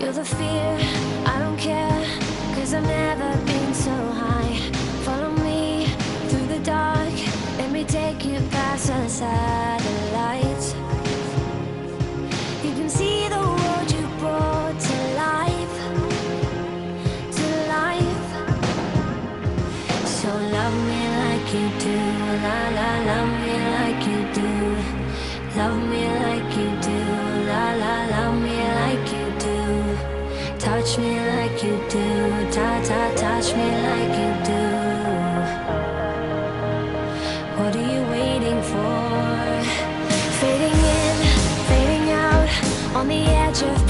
You're the fear, I don't care, cause I've never been so high. Follow me through the dark, let me take you past the satellites. You can see the world you brought to life, to life. So love me like you do, la la, love me like you do. Love me like you Touch me like you do, ta ta, touch me like you do. What are you waiting for? Fading in, fading out, on the edge of